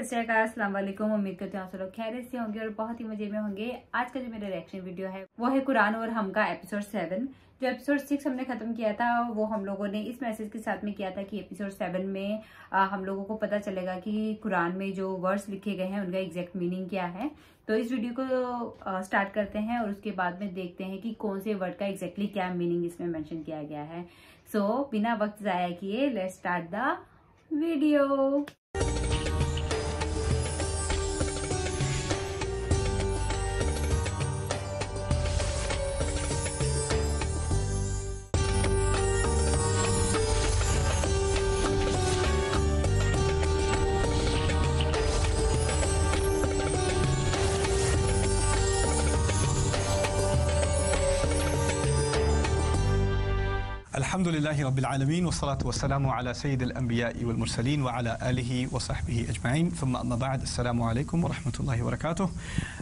अस्सलाम वालेकुम। उम्मीद करते हैं आप सब लोग खैरियत से होंगे और बहुत ही मज़े में होंगे। आज का जो मेरा रिएक्शन वीडियो है वो है कुरान और हम का एपिसोड सेवन जो एपिसोड सिक्स हमने खत्म किया था वो हम लोगों ने इस मैसेज के साथ में किया था कि एपिसोड सेवन में आ, हम लोगों को पता चलेगा कि कुरान में जो वर्ड्स लिखे गए हैं उनका एग्जैक्ट मीनिंग क्या है। तो इस वीडियो को स्टार्ट करते हैं और उसके बाद में देखते हैं कि कौन से वर्ड का एग्जैक्टली क्या मीनिंग इसमें मैंशन किया गया है। सो so, बिना वक्त जाया किए लेट स्टार्ट द वीडियो अल्हम्दुलिल्लाहि रब्बिल आलमीन वस्सलातु वस्सलामु अला सय्यिदिल अंबिया'i वल मुरसलीन व अला आलिहि व सहबिहि अजमईन थुम्मा अम्मा बाद अस्सलामु अलैकुम व रहमतुल्लाहि व बरकातुहू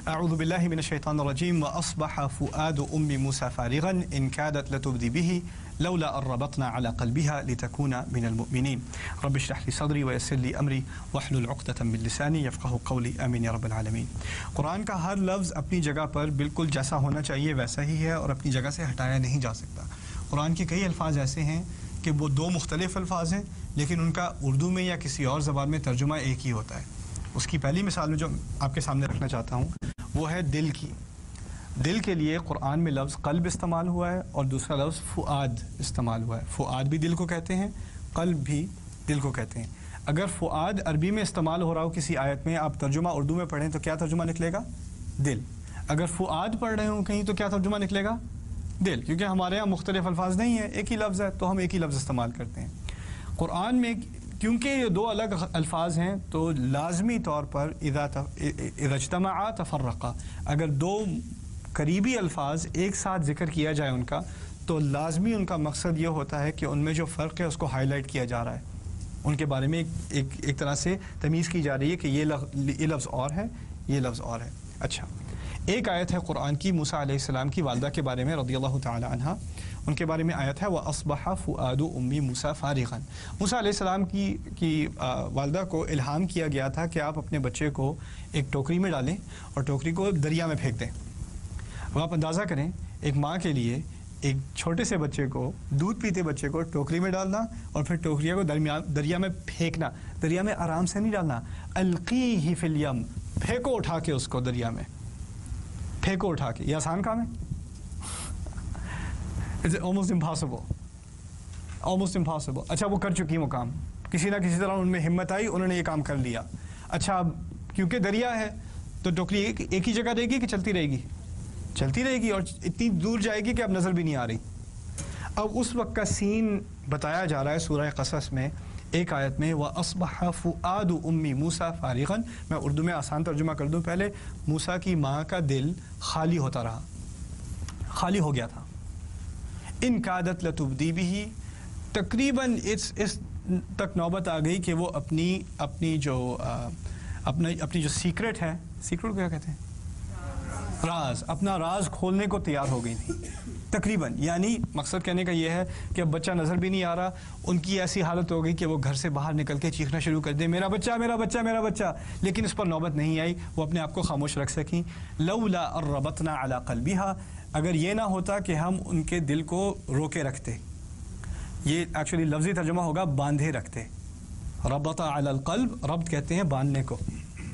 अऊज़ु बिल्लाहि मिनश शैतानिर रजीम व अस्बह फुआदु उम्मी मूसा फारिगन इन कादत लतुब्दी बिही लौला अर्रबतना अला क़ल्बिहा लितकूना मिनल मुमिनीन रब्ब इश्रह ली सदरी व यस्सिर ली अमरी वहलुल उक़दतम मिन लिसानी यफ़क़हू क़ौली आमीन या रब्बल आलमीन कुरान का हर लफ्ज़ अपनी जगह पर बिल्कुल जैसा होना चाहिए वैसा ही है और अपनी जगह से हटाया नहीं जा सकता कुरान के कई अल्फाज ऐसे हैं कि वो दो मुख्तलिफ़ अल्फाज हैं, लेकिन उनका उर्दू में या किसी और ज़बान में तर्जुमा एक ही होता है। उसकी पहली मिसाल में जो आपके सामने रखना चाहता हूँ, वो है दिल की। दिल के लिए कुरान में लफ्ज़ कल्ब इस्तेमाल हुआ है और दूसरा लफ्ज़ फ़ुआद इस्तेमाल हुआ है। फ़ुआद भी दिल को कहते हैं, कल्ब भी दिल को कहते हैं। अगर फ़ुआद अरबी में इस्तेमाल हो रहा हो किसी आयत में, आप तर्जुमा उर्दू में पढ़ें तो क्या तर्जुमा निकलेगा? दिल। अगर फ़ुआद पढ़ रहे हो कहीं तो क्या तर्जुमा निकलेगा? दिल क्योंकि हमारे यहाँ मुख्तलिफ़ अल्फाज नहीं है एक ही लफ्ज़ है तो हम एक ही लफ्ज़ इस्तेमाल करते हैं। कुरान में क्योंकि ये दो अलग अल्फाज हैं तो लाजमी तौर पर इजतमा तफरक़ा अगर दो करीबी अल्फाज एक साथ ज़िक्र किया जाए उनका तो लाजमी उनका मकसद ये होता है कि उनमें जो फ़र्क है उसको हाईलाइट किया जा रहा है। उनके बारे में एक एक, एक तरह से तमीज़ की जा रही है कि ये लफ्ज़ और है ये लफ्ज़ और है। अच्छा। एक आयत है कुरान की, मूसा सलाम की, वालदा के बारे में रदी अल्लाह तहा उनके बारे में आयत है वह असबहा फ़ुआद उम्मी मूसा फ़ारिगन। मूसा सलाम की की वालदा को इल्हाम किया गया था कि आप अपने बच्चे को एक टोकरी में डालें और टोकरी को दरिया में फेंक दें। अब आप अंदाज़ा करें, एक माँ के लिए एक छोटे से बच्चे को, दूध पीते बच्चे को टोकरी में डालना और फिर टोकरिया को दरमिया दरिया में फेंकना, दरिया में आराम से नहीं डालना। अलकी ही फिलियम फेंको उठा के उसको दरिया में। फेंको उठा के। ये आसान काम है? It's almost impossible almost impossible अच्छा वो कर चुकी वो काम। किसी ना किसी तरह उनमें हिम्मत आई उन्होंने ये काम कर लिया। अच्छा अब क्योंकि दरिया है तो टोकरी एक, एक ही जगह रहेगी कि चलती रहेगी? चलती रहेगी और इतनी दूर जाएगी कि अब नज़र भी नहीं आ रही। अब उस वक्त का सीन बताया जा रहा है सूरह कसस में एक आयत में, वह असबह फ़ुआद उम्मी मूसा फ़ारिगन। मैं उर्दू में आसान तर्जुमा कर दूँ। पहले, मूसा की माँ का दिल खाली होता रहा। खाली हो गया था। इन कादत लतुबदी भी तकरीबन इस इस तक नौबत आ गई कि वो अपनी अपनी जो अपनी अपनी जो सीक्रेट है, सीक्रेट क्या कहते हैं? राज। अपना राज खोलने को तैयार हो गई थी। तकरीबन, यानी मकसद कहने का यह है कि अब बच्चा नज़र भी नहीं आ रहा, उनकी ऐसी हालत हो गई कि वो घर से बाहर निकल के चीखना शुरू कर दे, मेरा बच्चा मेरा बच्चा मेरा बच्चा। लेकिन उस पर नौबत नहीं आई, वो अपने आप को खामोश रख सकें। लवला और रबतना अला कलबिहा, अगर ये ना होता कि हम उनके दिल को रोके रखते। ये एक्चुअली लफ्ज़ी तर्जुमा होगा, बांधे रखते। रबता अलकल्ब रब्त कहते हैं बांधने को।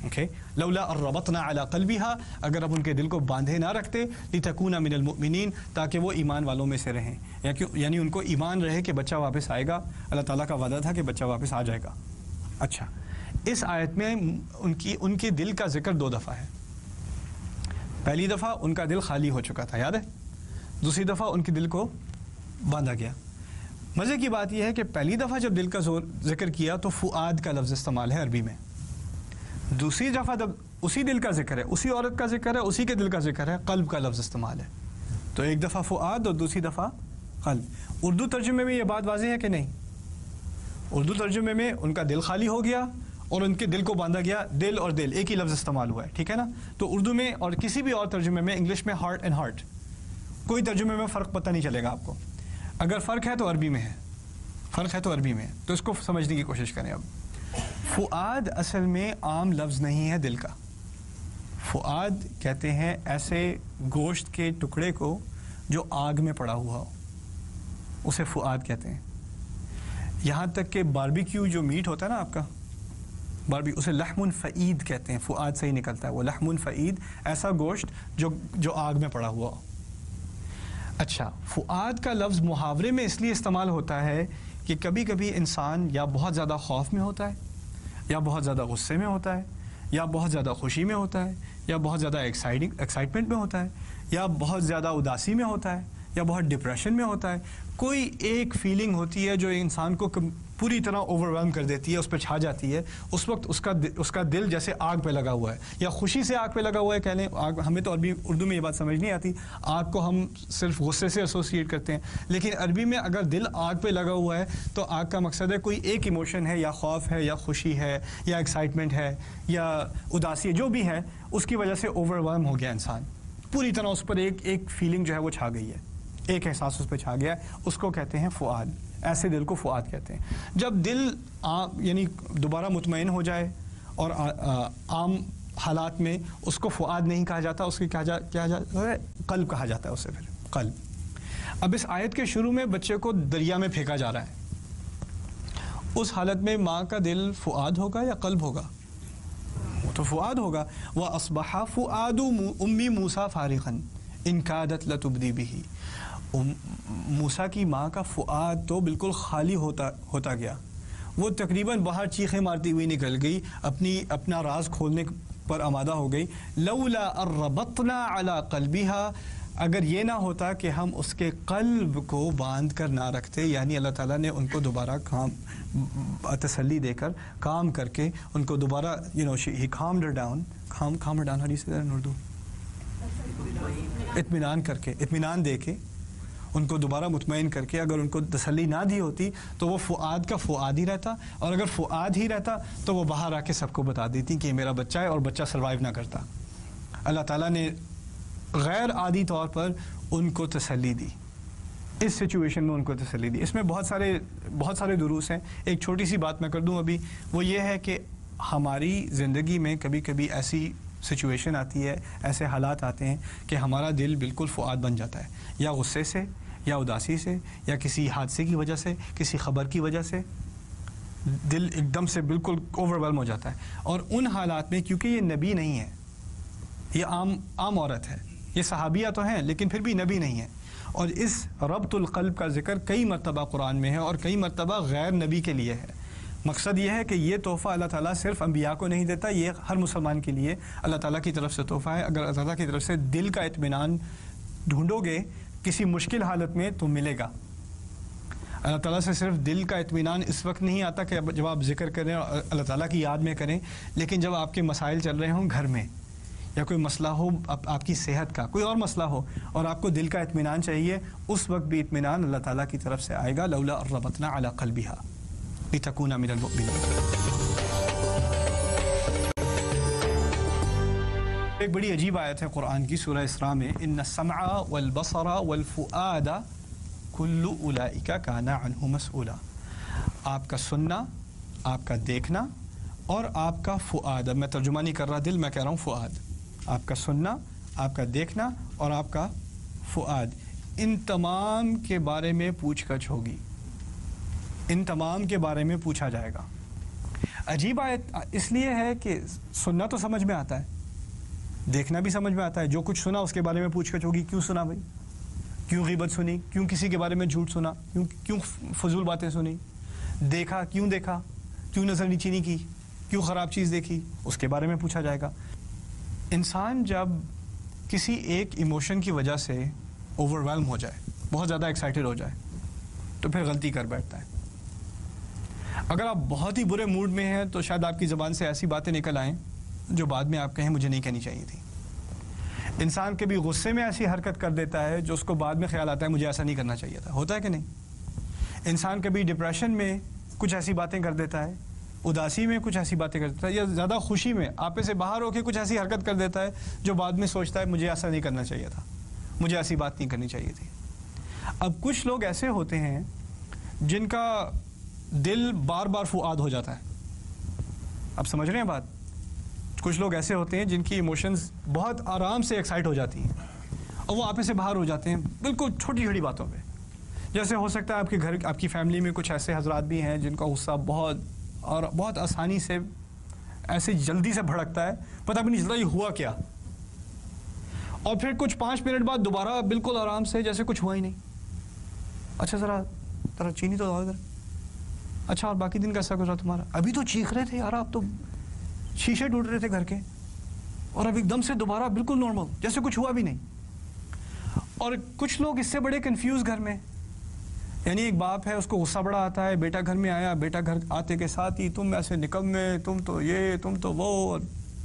ओके लौला रबतना अला कलबिहा अगर अब उनके दिल को बांधे ना रखते लितकूना मिनल मुमिनीन ताकि वो ईमान वालों में से रहें या क्यों यानी उनको ईमान रहे कि बच्चा वापस आएगा अल्लाह ताला का वादा था कि बच्चा वापस आ जाएगा अच्छा इस आयत में उनकी उनके दिल का ज़िक्र दो दफ़ा है पहली दफ़ा उनका दिल खाली हो चुका था याद है दूसरी दफ़ा उनके दिल को बांधा गया मज़े की बात यह है कि पहली दफ़ा जब दिल का ज़ोर ज़िक्र किया तो फ़ुआद का लफ्ज़ इस्तेमाल है अरबी में दूसरी दफ़ा जब उसी दिल का ज़िक्र है, उसी औरत का ज़िक्र है, उसी के दिल का ज़िक्र है, कल्ब का लफ्ज़ इस्तेमाल है। तो एक दफ़ा फ़ुआद और दूसरी दफ़ा कल्ब। उर्दू तर्जुमे में ये बात वाजी है कि नहीं? उर्दू तर्जुमे में उनका दिल खाली हो गया और उनके दिल को बांधा गया, दिल और दिल, एक ही लफ्ज़ इस्तेमाल हुआ है, ठीक है ना? तो उर्दू में और किसी भी और तर्जुमे में, इंग्लिश में हार्ट एंड हार्ट कोई तर्जुमे में फ़र्क पता नहीं चलेगा आपको। अगर फ़र्क है तो अरबी में है। फ़र्क है तो अरबी में है। तो इसको समझने की कोशिश करें अब। फुआद असल में आम लफ्ज़ नहीं है दिल का। फुआद कहते हैं ऐसे गोश्त के टुकड़े को जो आग में पड़ा हुआ हो। उसे फुआद कहते हैं। यहाँ तक कि बारबेक्यू जो मीट होता है ना आपका बारबी उसे लहमुन फ़ईद कहते हैं। फुआद से ही निकलता है वो, लहमुन फ़ईद, ऐसा गोश्त जो जो आग में पड़ा हुआ हो। अच्छा फुआद का लफ्ज़ मुहावरे में इसलिए इस्तेमाल होता है कि कभी कभी इंसान या बहुत ज़्यादा खौफ में होता है। या बहुत ज़्यादा गुस्से में होता है, या बहुत ज़्यादा खुशी में होता है, या बहुत ज़्यादा एक्साइटिंग एक्साइटमेंट में होता है, या बहुत ज़्यादा उदासी में होता है, या बहुत डिप्रेशन में होता है। कोई एक फीलिंग होती है जो इंसान को पूरी तरह ओवरवेलम कर देती है, उस पर छा जाती है। उस वक्त उसका उसका दिल जैसे आग पे लगा हुआ है, या खुशी से आग पे लगा हुआ है कह लें, आग, हमें तो अरबी, उर्दू में ये बात समझ नहीं आती। आग को हम सिर्फ़ गुस्से से एसोसिएट करते हैं। लेकिन अरबी में अगर दिल आग पे लगा हुआ है तो आग का मकसद है कोई एक इमोशन है, या खौफ है, या खुशी है, या एक्साइटमेंट है, या उदासी है, जो भी है, उसकी वजह से ओवरवेलम हो गया इंसान। पूरी तरह उस पर एक एक फीलिंग जो है वो छा गई है। एक एहसास उस पर छा गया है। उसको कहते हैं फ़ुआद ऐसे दिल को फ़ुआद कहते हैं। जब दिल यानी दोबारा मुतमिन हो जाए और आ, आ, आम हालात में उसको फ़ुआद नहीं कहा जाता उसकी क्या जा क्या जाता है कल्ब कहा जाता है उसे फिर कल्ब। अब इस आयत के शुरू में बच्चे को दरिया में फेंका जा रहा है। उस हालत में माँ का दिल फ़ुआद होगा या कल्ब होगा? वो तो फ़ुआद होगा। वह असबहा फ़ुआद उम्मी मूसा फ़ारिखन इनकादत लतुबदी भी मूसा की माँ का फ़ुआद तो बिल्कुल खाली होता होता गया। वो तकरीबन बाहर चीखें मारती हुई निकल गई, अपनी, अपना राज खोलने पर आमादा हो गई। लौला रबतना अला कलबिहा, अगर ये ना होता कि हम उसके कल्ब को बाँध कर ना रखते, यानी अल्लाह ताला ने उनको दोबारा काम, तसल्ली देकर काम करके उनको दोबारा you know he calm down calm calm down हरी से उर्दू इतमान करके, इतमान दे के उनको दोबारा मुतमिन करके अगर उनको तसली ना दी होती तो वो फ़ुआद का फ़ुआद ही रहता। और अगर फ़ुआद ही रहता तो वो बाहर आके सबको बता देती कि मेरा बच्चा है और बच्चा सर्वाइव ना करता। अल्लाह ताला ने गैर आदि तौर पर उनको तसली दी। इस सिचुएशन में उनको तसली दी। इसमें बहुत सारे बहुत सारे दुरूस हैं। एक छोटी सी बात मैं कर दूँ अभी। वो ये है कि हमारी ज़िंदगी में कभी कभी ऐसी सिचुएशन आती है, ऐसे हालात आते हैं कि हमारा दिल बिल्कुल फ़ुआद बन जाता है। या गुस्से से या उदासी से, या किसी हादसे की वजह से, किसी खबर की वजह से, दिल एकदम से बिल्कुल ओवरवेलम हो जाता है। और उन हालात में, क्योंकि ये नबी नहीं है, ये आम आम औरत है, ये सहाबिया तो हैं, लेकिन फिर भी नबी नहीं है। और इस रबतुल्क़ल्ब का ज़िक्र कई मरतबा कुरान में है और कई मरतबा गैर नबी के लिए है। मकसद यह है कि ये तोहफ़ा अल्लाह ताला सिर्फ़ अम्बिया को नहीं देता, ये हर मुसलमान के लिए अल्लाह ताला की तरफ़ से तोहफ़ा है। अगर अल्लाह ताला की तरफ़ से दिल का इतमान ढूंढोगे किसी मुश्किल हालत में तो मिलेगा। अल्लाह ताला से सिर्फ़ दिल का इतमान इस वक्त नहीं आता कि जब आप ज़िक्र करें अल्लाह ताला की याद में करें लेकिन जब आपके मसाइल चल रहे हों घर में या कोई मसला हो आप, आपकी सेहत का कोई और मसला हो और आपको दिल का इतमान चाहिए उस वक्त भी इतमान अल्लाह ताला की तरफ़ से आएगा लौला और रबतना अला कलबिहा लितकूना मिनल एक बड़ी अजीब आयत है कुरान की, सूरह इसरा में इन समा वलबसरा वलफ़ुआदा कुल्लु उलाइका काना अनहु मसूला आपका सुनना, आपका देखना और आपका फ़ुआद। मैं तर्जुमा नहीं कर रहा दिल, मैं कह रहा हूँ फ़ुआद। आपका सुनना, आपका देखना और आपका फ़ुआद। इन तमाम के बारे में पूछ गछ होगी। इन तमाम के बारे में पूछा जाएगा। अजीब आयत, इसलिए है कि सुनना तो समझ में आता है। देखना भी समझ में आता है। जो कुछ सुना, उसके बारे में पूछ कर होगी, क्यों सुना भाई? क्यों गिबत सुनी? क्यों किसी के बारे में झूठ सुना? क्यों क्यों फजूल बातें सुनी? देखा? क्यों देखा? क्यों नज़र नीची नहीं की? क्यों ख़राब चीज़ देखी? उसके बारे में पूछा जाएगा। इंसान जब किसी एक इमोशन की वजह से ओवरवेलम हो जाए, बहुत ज़्यादा एक्साइटेड हो जाए तो फिर गलती कर बैठता है। अगर आप बहुत ही बुरे मूड में हैं तो शायद आपकी ज़बान से ऐसी बातें निकल आएँ जो बाद में आप कहें, मुझे नहीं कहनी चाहिए थी। इंसान कभी गुस्से में ऐसी हरकत कर देता है, जो उसको बाद में ख्याल आता है, मुझे ऐसा नहीं करना चाहिए था। होता है कि नहीं? इंसान कभी डिप्रेशन में कुछ ऐसी बातें कर देता है, उदासी में कुछ ऐसी बातें कर देता है, या ज़्यादा खुशी में आपे से बाहर होकर कुछ ऐसी हरकत कर देता है, जो बाद में सोचता है, मुझे ऐसा नहीं करना चाहिए था। मुझे ऐसी बात नहीं करनी चाहिए थी। अब कुछ लोग ऐसे होते हैं, जिनका दिल बार बार फुआद हो जाता है। आप समझ रहे हैं बात? कुछ लोग ऐसे होते हैं जिनकी इमोशंस बहुत आराम से एक्साइट हो जाती हैं और वो आप से बाहर हो जाते हैं बिल्कुल छोटी छोटी बातों पे। जैसे हो सकता है आपके घर, आपकी फैमिली में कुछ ऐसे हजरात भी हैं जिनका गुस्सा बहुत और बहुत आसानी से ऐसे जल्दी से भड़कता है, पता भी नहीं चलता ये हुआ क्या। और फिर कुछ पाँच मिनट बाद दोबारा बिल्कुल आराम से जैसे कुछ हुआ ही नहीं। अच्छा ज़रा ज़रा चीनी तो इधर। अच्छा और बाकी दिन कैसा गुजरा तुम्हारा? अभी तो चीख रहे थे यार आप तो शीशे टूट रहे थे घर के। और अब एकदम से दोबारा बिल्कुल नॉर्मल जैसे कुछ हुआ भी नहीं। और कुछ लोग इससे बड़े कंफ्यूज घर में। यानी एक बाप है, उसको गुस्सा बड़ा आता है, बेटा घर में आया, बेटा घर आते के साथ ही, तुम ऐसे निकम में तुम तो ये, तुम तो वो। और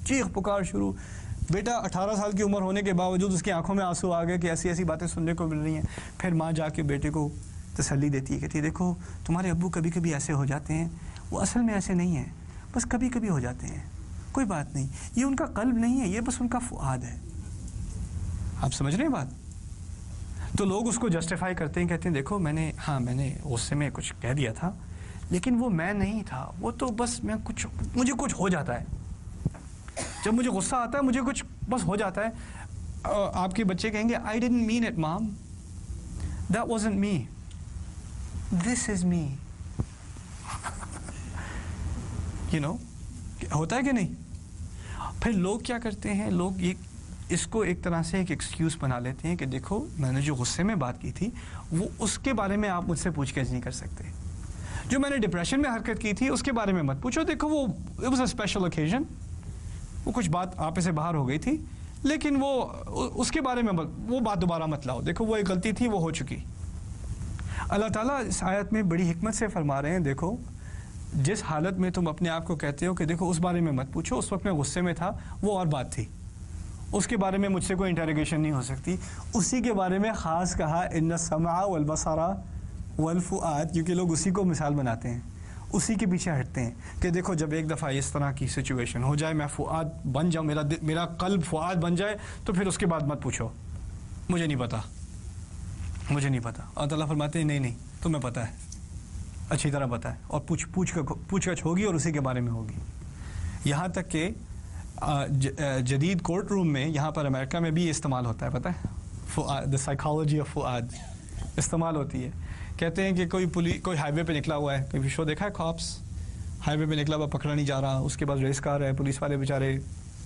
चीख पुकार शुरू। बेटा 18 साल की उम्र होने के बावजूद उसकी आँखों में आँसू आ गए कि ऐसी ऐसी बातें सुनने को मिल रही हैं। फिर माँ जाके बेटे को तसल्ली देती है, कहती है, देखो, तुम्हारे अबू कभी कभी ऐसे हो जाते हैं। वो असल में ऐसे नहीं हैं, बस कभी कभी हो जाते हैं। कोई बात नहीं। ये उनका कल्ब नहीं है, ये बस उनका फुआद है। आप समझ रहे हैं बात? तो लोग उसको जस्टिफाई करते हैं, कहते हैं, देखो, मैंने हाँ मैंने गुस्से में कुछ कह दिया था, लेकिन वो मैं नहीं था। वो तो बस मैं कुछ, मुझे कुछ हो जाता है। जब मुझे गुस्सा आता है, मुझे कुछ बस हो जाता है। आपके बच्चे कहेंगे I didn't mean it mom that was me this is me you know होता है कि नहीं? फिर लोग क्या करते हैं? लोग ये, इसको एक तरह से एक एक्सक्यूज़ बना लेते हैं कि देखो, मैंने जो गुस्से में बात की थी, वो उसके बारे में आप मुझसे पूछकेछ नहीं कर सकते। जो मैंने डिप्रेशन में हरकत की थी, उसके बारे में मत पूछो। देखो, वो it was a special occasion वो कुछ बात आप से बाहर हो गई थी, लेकिन वो उसके बारे में वो बात दोबारा मत लाओ। देखो, वो एक गलती थी, वो हो चुकी। अल्लाह ताला इस आयत में बड़ी हिकमत से फरमा रहे हैं, देखो जिस हालत में तुम अपने आप को कहते हो कि देखो, उस बारे में मत पूछो, उस वक्त मैं गुस्से में था, वो और बात थी। उसके बारे में मुझसे कोई इंटरोगेशन नहीं हो सकती। उसी के बारे में ख़ास कहा इन समा वलबसारा वलफ़ुआद क्योंकि लोग उसी को मिसाल बनाते हैं। उसी के पीछे हटते हैं कि देखो, जब एक दफ़ा इस तरह की सिचुएशन हो जाए, मैं फ़ुआद बन जाऊँ, मेरा मेरा कल्ब फ़ुआद बन जाए तो फिर उसके बाद मत पूछो। मुझे नहीं पता। मुझे नहीं पता। और तला फरमाते नहीं नहीं, तुम्हें पता है। अच्छी तरह है और पूछ पूछ कर पूछ गछ होगी और उसी के बारे में होगी। यहाँ तक कि जदीद कोर्ट रूम में यहाँ पर अमेरिका में भी इस्तेमाल होता है, पता है? द साइकोलॉजी ऑफ़ फुआद इस्तेमाल होती है। कहते हैं कि कोई पुलिस कोई हाईवे पे निकला हुआ है, कभी शो देखा है खॉप्स हाईवे पे निकला हुआ पकड़ा नहीं जा रहा, उसके बाद रेस कार है, पुलिस वाले बेचारे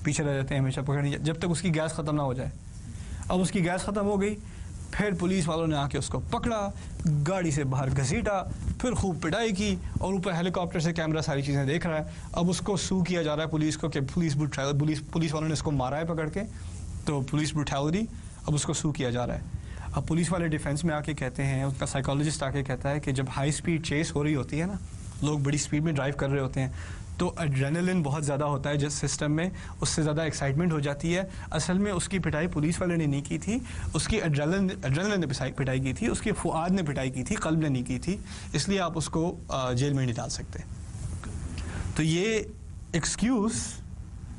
पीछे रह जाते हैं, हमेशा पकड़ नहीं जब तक उसकी गैस ख़त्म ना हो जाए। अब उसकी गैस ख़त्म हो गई फिर पुलिस वालों ने आके उसको पकड़ा, गाड़ी से बाहर घसीटा, फिर खूब पिटाई की और ऊपर हेलीकॉप्टर से कैमरा, सारी चीज़ें देख रहा है। अब उसको सू किया जा रहा है पुलिस को कि पुलिस पुलिस पुलिस वालों ने इसको मारा है पकड़ के तो पुलिस ब्रुटैलिटी अब उसको सू किया जा रहा है। अब पुलिस वाले डिफेंस में आके कहते हैं, उसका साइकोलॉजिस्ट आके कहता है कि जब हाई स्पीड चेस हो रही होती है ना, लोग बड़ी स्पीड में ड्राइव कर रहे होते हैं तो एड्रेनलिन बहुत ज़्यादा होता है जिस सिस्टम में, उससे ज़्यादा एक्साइटमेंट हो जाती है। असल में उसकी पिटाई पुलिस वाले ने नहीं की थी। उसकी एड्रेनलिन एड्रेनलिन ने पिटाई की थी। उसकी फुआद ने पिटाई की थी। कल्ब ने नहीं की थी। इसलिए आप उसको जेल में नहीं डाल सकते। तो ये एक्सक्यूज़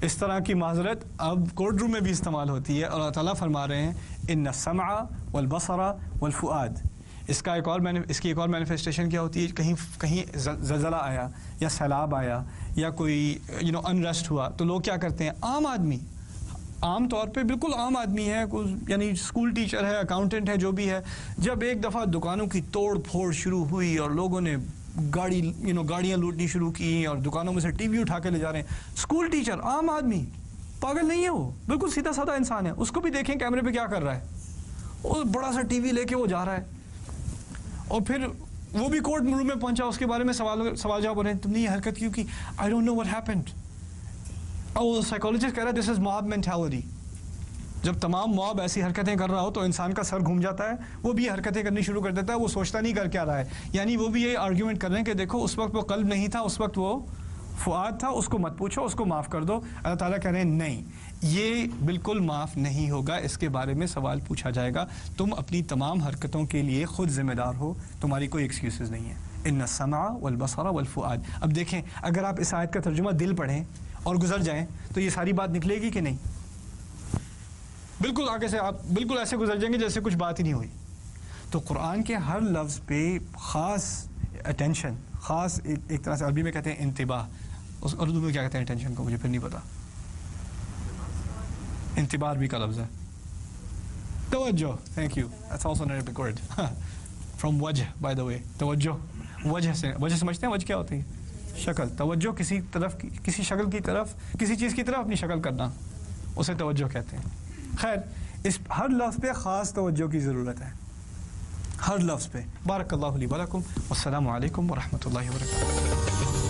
इस तरह की माजरत अब कोर्ट रूम में भी इस्तेमाल होती है। और अल्लाह ताला फरमा रहे हैं इन न समा वलबसरा वलफ़ुआद इसका एक और इसकी एक और मैनिफेस्टेशन क्या होती है? कहीं कहीं जलजला आया, या सैलाब आया, या कोई यू नो अनरेस्ट हुआ तो लोग क्या करते हैं? आम आदमी। आम तौर पे बिल्कुल आम आदमी है यानी स्कूल टीचर है अकाउंटेंट है, जो भी है, जब एक दफ़ा दुकानों की तोड़ फोड़ शुरू हुई और लोगों ने गाड़ी यू नो गाड़ियाँ लूटनी शुरू की और दुकानों में से टीवी उठा के ले जा रहे हैं स्कूल टीचर आम आदमी। पागल नहीं है वो? बिल्कुल सीधा साधा इंसान है। उसको भी देखें कैमरे पे क्या कर रहा है। वो बड़ा सा टीवी लेके वो जा रहा है। और फिर वो भी कोर्ट रूम में पहुँचा, उसके बारे में सवाल सवाल जवाब हो रहे हैं। तुमने ये हरकत क्यों की? I don't know what happened और साइकोलॉजिस्ट कह रहा है दिस इज़ मॉब मेंटालिटी जब तमाम मॉब ऐसी हरकतें कर रहा हो तो इंसान का सर घूम जाता है। वो भी हरकतें करनी शुरू कर देता है, वो सोचता नहीं कर क्या रहा है। यानी वो भी ये आर्ग्यूमेंट कर रहे हैं कि देखो, उस वक्त वो कल्ब नहीं था, उस वक्त वो फुआद था, उसको मत पूछो, उसको माफ़ कर दो। अल्लाह ताला कह रहे हैं, नहीं. ये बिल्कुल माफ़ नहीं होगा। इसके बारे में सवाल पूछा जाएगा। तुम अपनी तमाम हरकतों के लिए ख़ुद ज़िम्मेदार हो। तुम्हारी कोई एक्सक्यूज़ नहीं है। इन समा वलबसरा वलफ़ुआद अब देखें अगर आप इस आयत का तर्जुमा दिल पढ़ें और गुजर जाएँ तो ये सारी बात निकलेगी कि नहीं? बिल्कुल आगे से आप बिल्कुल ऐसे गुजर जाएँगे जैसे कुछ बात ही नहीं हुई। तो कुरान के हर लफ्ज़ पे ख़ास अटेंशन ख़ास एक, एक तरह से अरबी में कहते हैं इंतबा। उस उर्दू में क्या कहते हैं टेंशन को मुझे फिर नहीं पता। इंतबार भी का लफ्ज़ है तवज्जो thank you that's also another big word from वजह बाय द वे तवज्जो वजह से वजह समझते हैं? वजह क्या होती है? शक्ल. तवज्जो किसी तरफ़ की, किसी शक्ल की तरफ़, किसी चीज़ की तरफ़ अपनी शक्ल करना। उसे तवज्जो कहते हैं। खैर, इस, हर लफ्ज़ पे ख़ास तवज्जो की ज़रूरत है। हर लफ्ज़ पे। बारक अल्लाह वलकुम। अस्सलाम वालेकुम वरहमतुल्लाहि वबरकातुहू।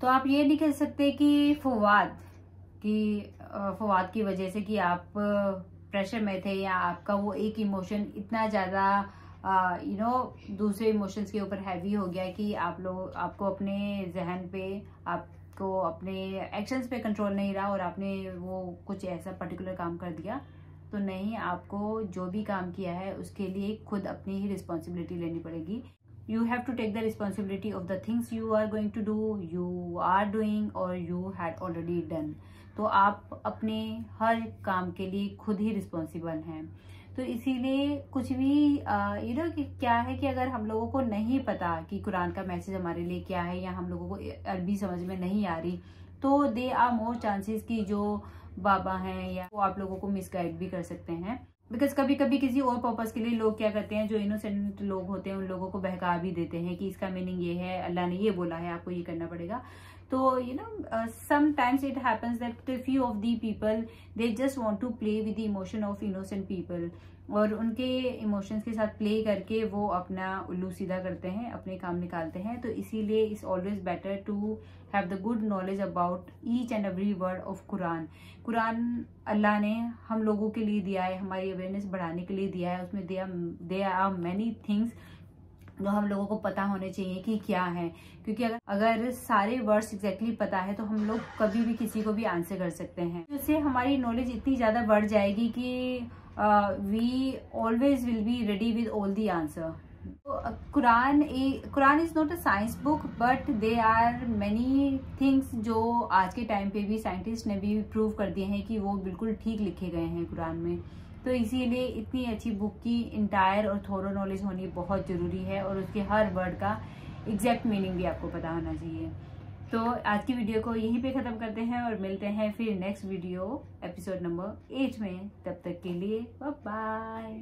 तो आप ये नहीं कह सकते कि फवाद कि फवाद की वजह से कि आप प्रेशर में थे या आपका वो एक इमोशन इतना ज़्यादा यू नो दूसरे इमोशंस के ऊपर हैवी हो गया कि आप लोग, आपको अपने जहन पे, आपको अपने एक्शंस पे कंट्रोल नहीं रहा और आपने वो कुछ ऐसा पर्टिकुलर काम कर दिया तो नहीं, आपको जो भी काम किया है, उसके लिए खुद अपनी ही रिस्पॉन्सिबिलिटी लेनी पड़ेगी। You have to take the responsibility of the things you are going to do, you are doing or you had already done. तो आप अपने हर काम के लिए खुद ही रिस्पॉन्सिबल हैं। तो इसीलिए कुछ भी यू नो क्या है कि अगर हम लोगों को नहीं पता कि कुरान का मैसेज हमारे लिए क्या है या हम लोगों को अरबी समझ में नहीं आ रही तो दे आर मोर चांसेस कि जो बाबा हैं या वो आप लोगों को मिसगाइड भी कर सकते हैं। बिकॉज़ कभी कभी किसी और पर्पज के लिए लोग क्या करते हैं, जो इनोसेंट लोग होते हैं, उन लोगों को बहका भी देते हैं कि इसका मीनिंग ये है, अल्लाह ने ये बोला है, आपको ये करना पड़ेगा। तो you know sometimes it happens that few of the people they just want to play with the emotion of innocent people और उनके इमोशंस के साथ प्ले करके वो अपना उल्लू सीधा करते हैं, अपने काम निकालते हैं। तो इसीलिए it's always better to have the good knowledge about each and every word of Quran Quran Allah ने हम लोगों के लिए दिया है, हमारी अवेयरनेस बढ़ाने के लिए दिया है। उसमें दे आर मैनी थिंग्स जो हम लोगों को पता होने चाहिए कि क्या है। क्योंकि अगर अगर सारे वर्ड्स एग्जैक्टली पता है तो हम लोग कभी भी किसी को भी आंसर कर सकते हैं। उससे हमारी नॉलेज इतनी ज़्यादा बढ़ जाएगी कि we always will be ready with all the answer Quran Quran is not a science book but there are many things जो आज के टाइम पे भी साइंटिस्ट ने भी प्रूव कर दिए हैं कि वो बिल्कुल ठीक लिखे गए हैं कुरान में। तो इसीलिए इतनी अच्छी बुक की इंटायर और थोरो नॉलेज होनी बहुत ज़रूरी है और उसके हर वर्ड का एग्जैक्ट मीनिंग भी आपको पता होना चाहिए। तो आज की वीडियो को यहीं पे ख़त्म करते हैं और मिलते हैं फिर next video episode number eight में। तब तक के लिए बाय